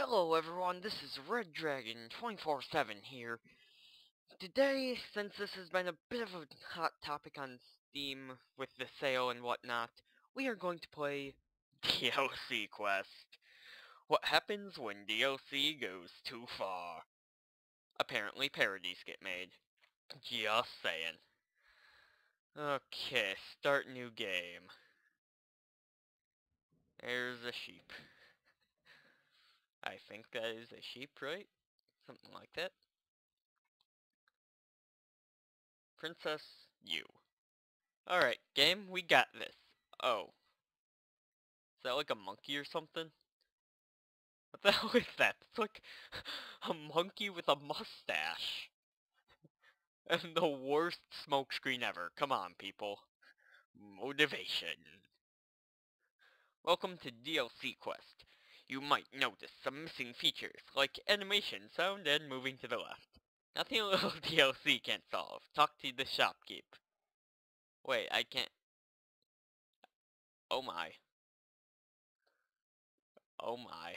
Hello everyone, this is Red Dragon 24-7 here. Today, since this has been a bit of a hot topic on Steam with the sale and whatnot, we are going to play DLC Quest. What happens when DLC goes too far? Apparently parodies get made. Just saying. Okay, start new game. There's a sheep. I think that is a sheep, right? Something like that. Princess, you. Alright, game, we got this. Oh. Is that like a monkey or something? What the hell is that? It's like a monkey with a mustache. and the worst smokescreen ever. Come on, people. Motivation. Welcome to DLC Quest. You might notice some missing features, like animation, sound, and moving to the left. Nothing a little DLC can't solve. Talk to the shopkeep. Wait, I can't... Oh my. Oh my.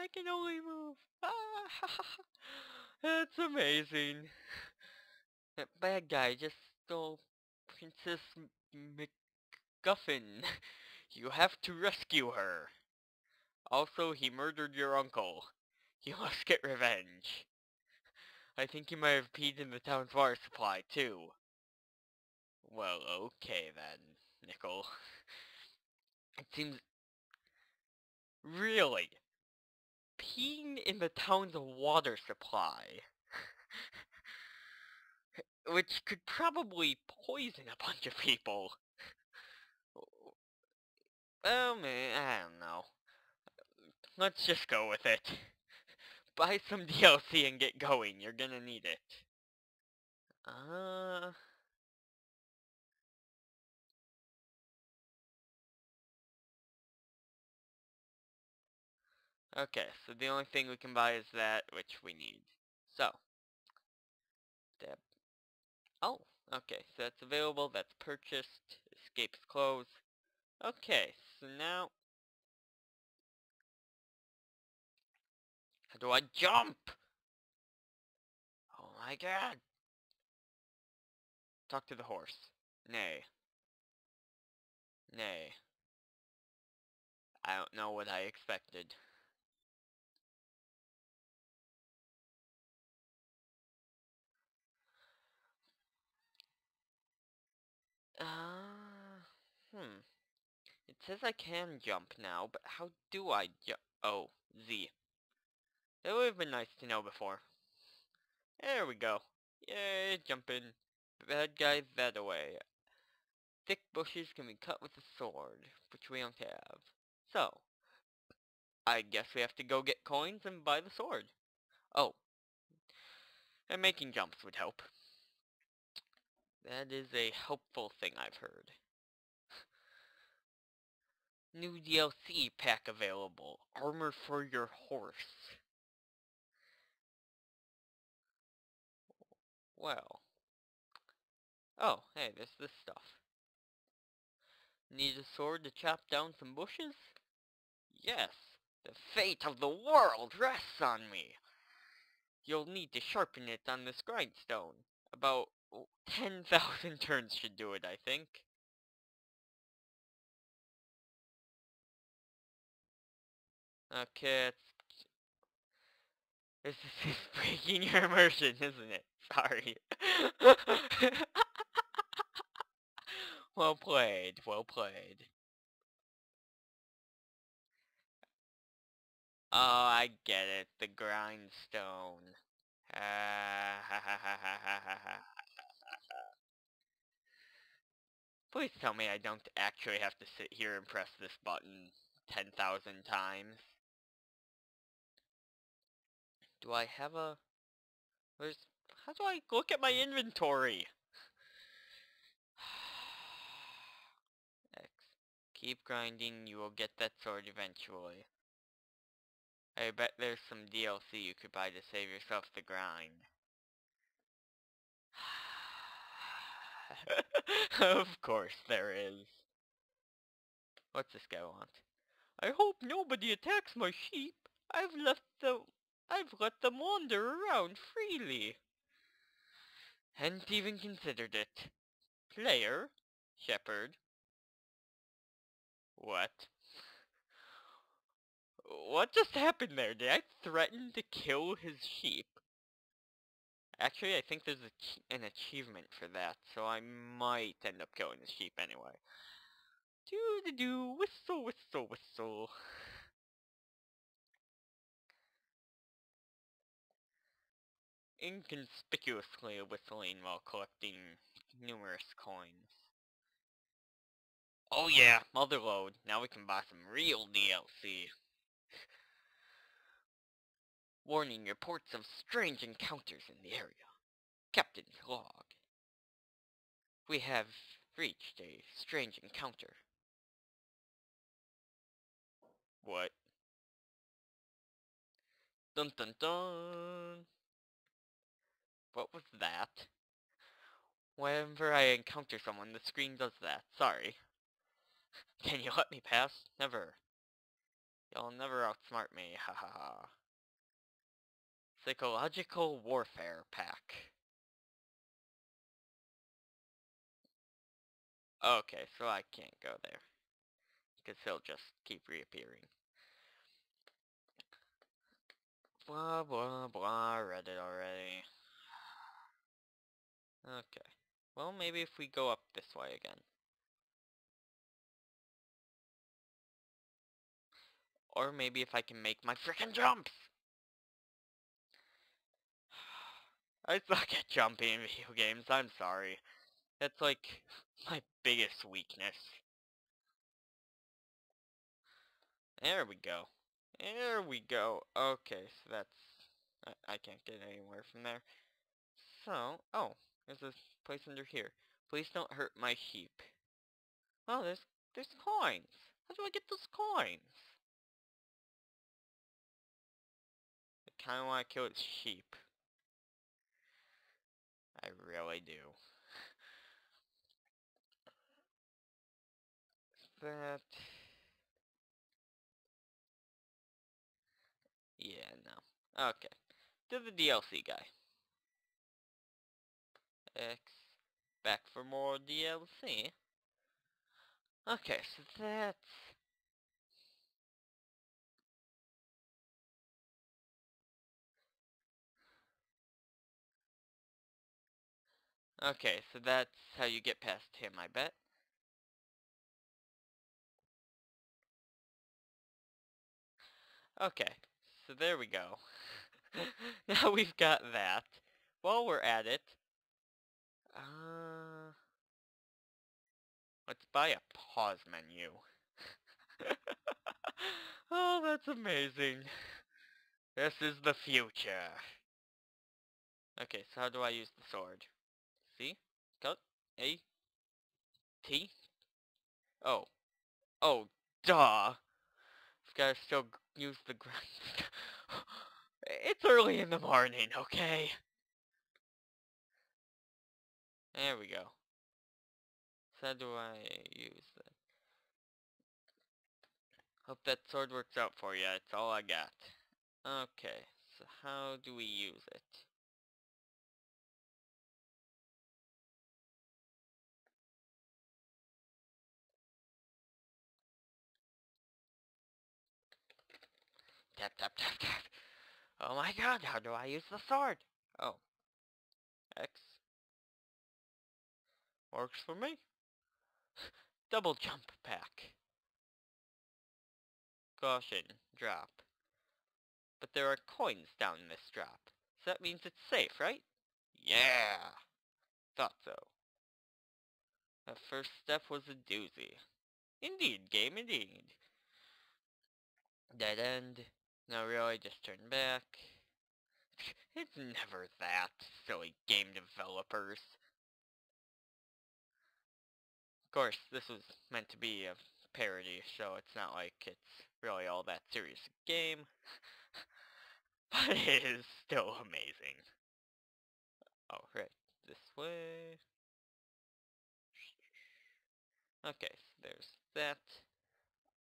I can only move. That's amazing. That bad guy just stole Princess MacGuffin. You have to rescue her. Also, he murdered your uncle. You must get revenge. I think he might have peed in the town's water supply, too. Well, okay then, Nickel. It seems... Really? Peeing in the town's water supply. Which could probably poison a bunch of people. Well, man, I don't know. Let's just go with it. Buy some DLC and get going. You're gonna need it. Uh... Okay, so the only thing we can buy is that, which we need. So. Deb. Oh, okay, so that's available, that's purchased, escapes close. Okay, so now... How do I jump? Oh my god! Talk to the horse. Nay. Nay. I don't know what I expected. It says I can jump now, but how do I? Oh, Z. That would have been nice to know before. There we go. Yay, jumping. Bad guys that away. Thick bushes can be cut with a sword, which we don't have. So, I guess we have to go get coins and buy the sword. Oh. And making jumps would help. That is a helpful thing I've heard. New DLC pack available. Armor for your horse. Well. Oh, hey, there's this stuff. Need a sword to chop down some bushes? Yes, the fate of the world rests on me. You'll need to sharpen it on this grindstone. About 10,000 turns should do it, I think. Uh, okay, it's... This is breaking your immersion, isn't it? Sorry. well played, well played. Oh, I get it. The grindstone. Please tell me I don't actually have to sit here and press this button 10,000 times. Do I have a... Where's... How do I look at my inventory? X. Keep grinding, you will get that sword eventually. I bet there's some DLC you could buy to save yourself the grind. of course there is. What's this guy want? I hope nobody attacks my sheep. I've left them I've let them wander around freely. Hadn't even considered it. Player? Shepherd? What? What just happened there? Did I threaten to kill his sheep? Actually, I think there's an achievement for that, so I might end up killing the sheep anyway. Do-do-do, whistle, whistle, whistle. Inconspicuously whistling while collecting numerous coins. Oh yeah, Motherlode. Now we can buy some real DLC. Warning reports of strange encounters in the area. Captain's log. We have reached a strange encounter. What? Dun dun dun! What was that? Whenever I encounter someone, the screen does that. Sorry. Can you let me pass? Never. You'll never outsmart me, ha ha ha. Psychological Warfare Pack. Okay, so I can't go there. Because he'll just keep reappearing. Blah blah blah, read it already. Okay. Well, maybe if we go up this way again. Or maybe if I can make my frickin' jumps! I suck at jumping in video games, I'm sorry. That's like my biggest weakness. There we go. There we go. Okay, so that's... I, I can't get anywhere from there. So, oh, there's this place under here. Please don't hurt my sheep. Oh, there's, there's coins. How do I get those coins? I kinda wanna kill its sheep. I really do. that... Yeah, no. Okay. To the DLC guy. X. Back for more DLC. Okay, so that's... Okay, so that's how you get past him, I bet. Okay, so there we go. now we've got that. While we're at it, uh, let's buy a pause menu. oh, that's amazing. This is the future. Okay, so how do I use the sword? C, cut, A, T. Oh. Oh, duh. This guy still use the grind. it's early in the morning, okay? There we go. So how do I use that? Hope that sword works out for you. It's all I got. Okay, so how do we use it? Tap, tap, tap, tap. Oh my god, how do I use the sword? Oh. X. Works for me. Double jump pack. Caution, drop. But there are coins down in this drop. So that means it's safe, right? Yeah! Thought so. That first step was a doozy. Indeed, game indeed. Dead end. No, really, just turn back. It's never that, silly game developers. Of course, this was meant to be a parody, so it's not like it's really all that serious a game. but it is still amazing. Oh, right, this way. Okay, so there's that.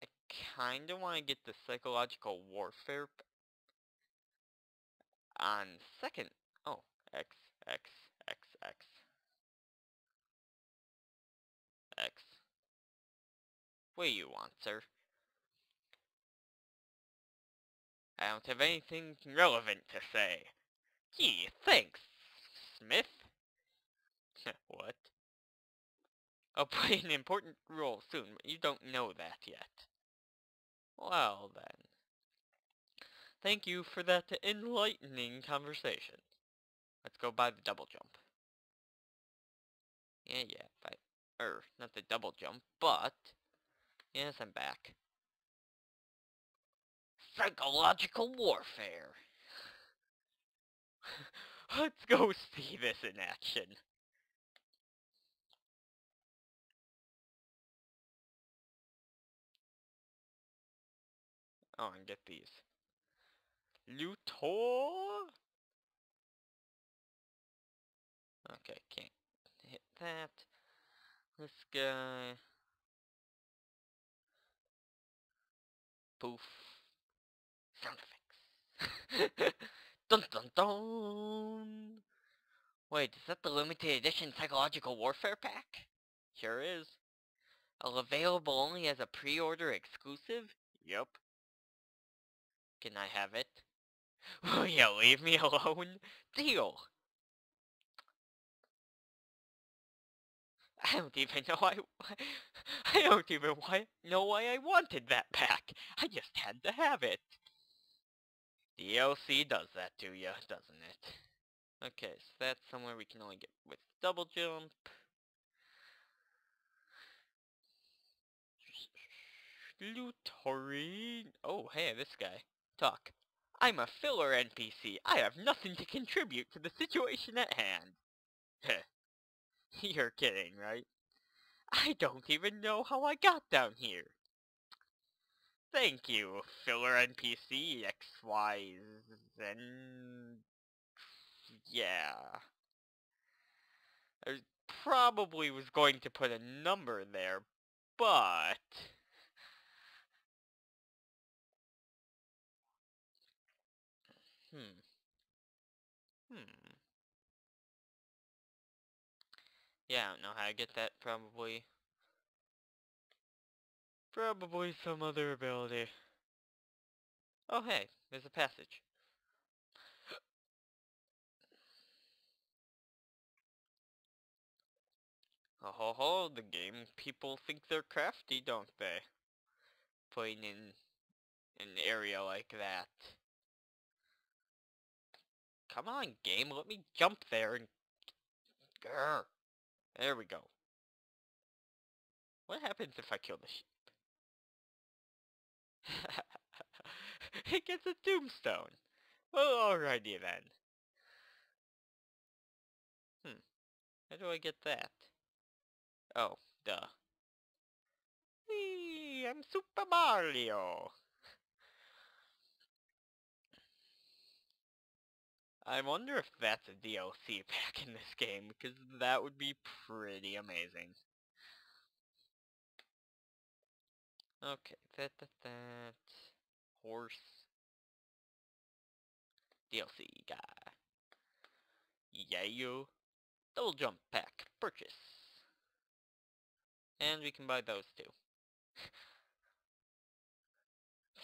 I kinda wanna get the psychological warfare on second. Oh, X, X, X. X. What do you want, sir? I don't have anything relevant to say. Gee, thanks, Smith. what? I'll play an important role soon, but you don't know that yet. Well then. Thank you for that enlightening conversation. Let's go by the double jump. Yeah, yeah, but, er, not the double jump, but, yes, I'm back. Psychological warfare. Let's go see this in action. Oh, and get these. Luthor? Okay, can't hit that. This guy. Poof. Sound effects. dun dun dun! Wait, is that the limited edition psychological warfare pack? Sure is. Available only as a pre-order exclusive? Yep. Can I have it? Will you leave me alone? Deal! I don't even know why. I don't even why, know why I wanted that pack. I just had to have it. DLC does that to you, doesn't it? Okay, so that's somewhere we can only get with double jump. Lutori. Oh, hey, this guy. Talk. I'm a filler NPC. I have nothing to contribute to the situation at hand. You're kidding, right? I don't even know how I got down here. Thank you, filler NPC XY and yeah. I probably was going to put a number there, but hmm. Hmm. Yeah, I don't know how to get that probably. Probably some other ability. Oh hey, there's a passage. Oh ho ho, the game people think they're crafty, don't they? Playing in an area like that. Come on, game, let me jump there and... Grr. There we go. What happens if I kill the sheep? it gets a tombstone. Well, alrighty then. Hmm. How do I get that? Oh, duh. Whee! I'm Super Mario! I wonder if that's a DLC pack in this game, because that would be pretty amazing. Okay, that, that, that. Horse. DLC guy. Yeah, you. Double jump pack. Purchase. And we can buy those too.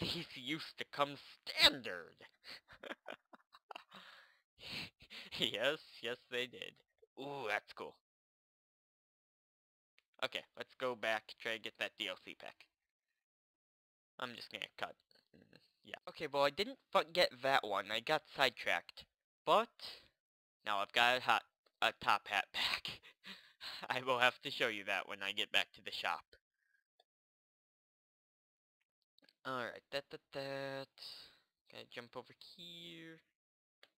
These used to come standard. yes, yes they did. Ooh, that's cool. Okay, let's go back, try to get that DLC pack. I'm just gonna cut. Mm, yeah. Okay, well I didn't get that one. I got sidetracked. But, now I've got a, hot, a top hat pack. I will have to show you that when I get back to the shop. Alright, that, that, that. Gotta jump over here.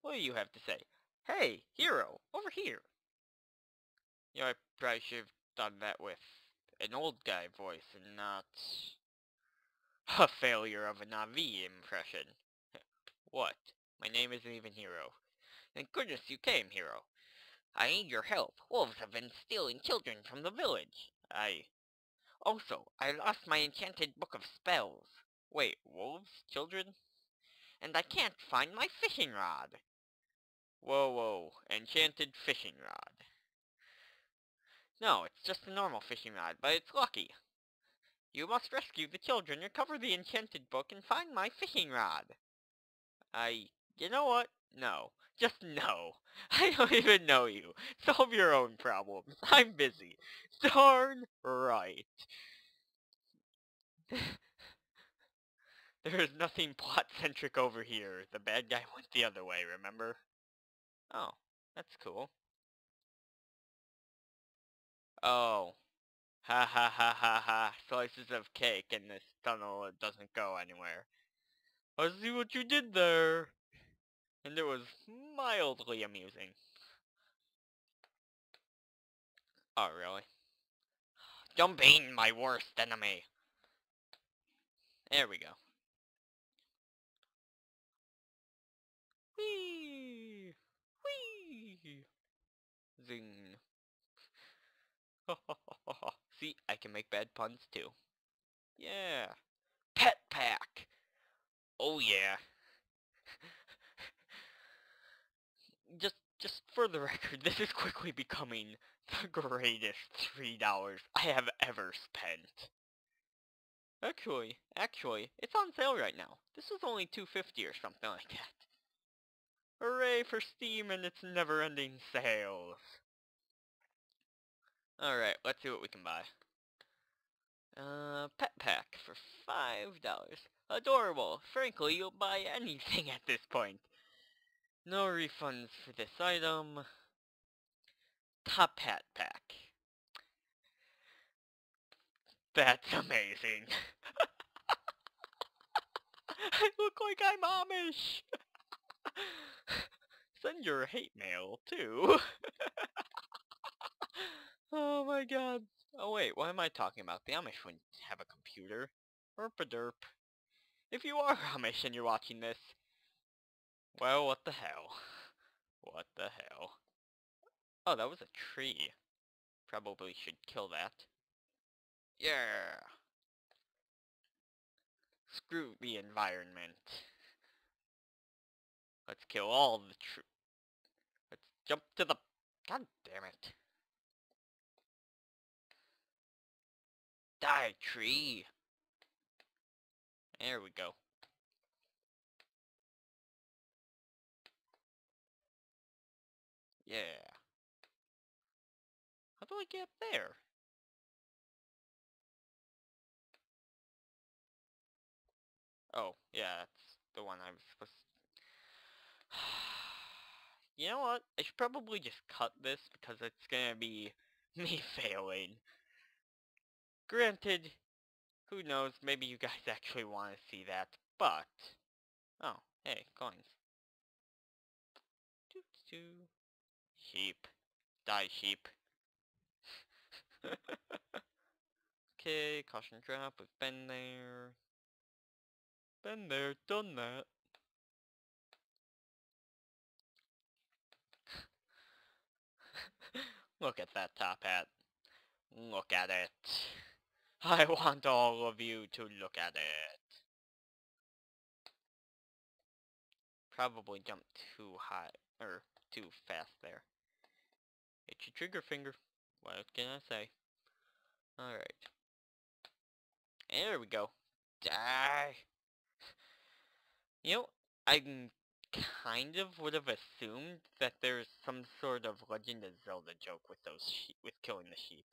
What do you have to say? Hey, hero, over here. You know, I probably should have done that with an old guy voice and not a failure of a Navi impression. what? My name isn't even Hero. Thank goodness you came, Hero. I need your help. Wolves have been stealing children from the village. I... Also, I lost my enchanted book of spells. Wait, wolves? Children? And I can't find my fishing rod. Whoa, whoa. Enchanted fishing rod. No, it's just a normal fishing rod, but it's lucky. You must rescue the children, recover the enchanted book, and find my fishing rod. I... You know what? No. Just no. I don't even know you. Solve your own problems. I'm busy. Darn right. there is nothing plot-centric over here. The bad guy went the other way, remember? Oh, that's cool. Oh. Ha ha ha ha ha. Slices of cake in this tunnel. It doesn't go anywhere. I see what you did there. And it was mildly amusing. Oh, really? Jumping, my worst enemy. There we go. Whee! Zing. See, I can make bad puns too. Yeah. Pet pack! Oh yeah. just just for the record, this is quickly becoming the greatest $3 I have ever spent. Actually, actually, it's on sale right now. This was only 250 or something like that. Hooray for Steam and its never-ending sales. Alright, let's see what we can buy. Uh, pet pack for $5. Adorable. Frankly, you'll buy anything at this point. No refunds for this item. Top hat pack. That's amazing. I look like I'm Amish. Send your hate mail, too. oh my god. Oh wait, what am I talking about? The Amish wouldn't have a computer. Herp a derp. If you are Amish and you're watching this, well, what the hell? What the hell? Oh, that was a tree. Probably should kill that. Yeah! Screw the environment. Let's kill all the tree. Let's jump to the... God damn it. Die, tree! There we go. Yeah. How do I get up there? Oh, yeah, that's the one I was supposed to... you know what? I should probably just cut this because it's gonna be me failing. Granted, who knows, maybe you guys actually want to see that, but... Oh, hey, coins. Doo -doo. Sheep. Die, sheep. okay, caution trap, we've been there. Been there, done that. Look at that top hat. Look at it. I want all of you to look at it. Probably jumped too high, or too fast there. It's your trigger finger. What can I say? Alright. There we go. Die! You know, I kind of would have assumed that there's some sort of Legend of Zelda joke with those with killing the sheep.